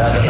That's